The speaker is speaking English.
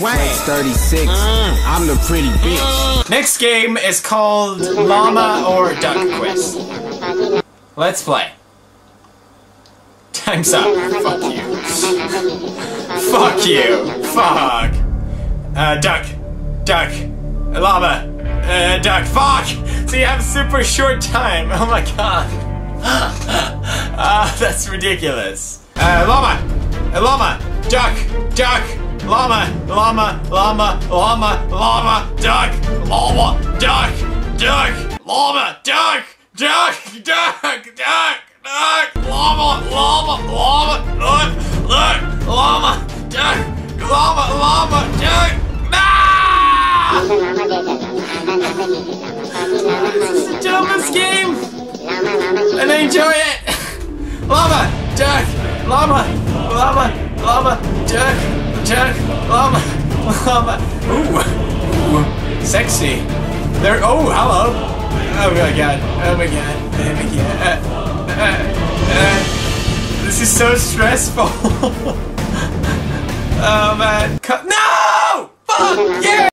Flex 36. I'm the pretty bitch. Next game is called Llama or Duck Quiz. Let's play. Time's up. Fuck you. Fuck you. Fuck. Uh, duck. Duck. Llama. Uh, duck. Fuck! So you have super short time. Oh my god. Ah, that's ridiculous. Uh, llama. Uh, llama. Duck. Duck. Llama. Llama. Llama. Llama. Llama. Duck. Llama. Duck. Duck. Llama. Duck. Duck. Duck. Duck. Duck. Llama. Llama. Llama. Duck. Duck. Llama. Duck. Llama. Llama. Duck. The dumbest game! And I enjoy it! Llama! Duck! Llama! Llama! Llama! Duck! Duck! Llama! Llama! Ooh! Ooh! Sexy! There- oh, hello! Oh my god! Oh my god! Oh my god! Uh, uh, uh, this is so stressful! oh man! Cut- no! Fuck! Yeah!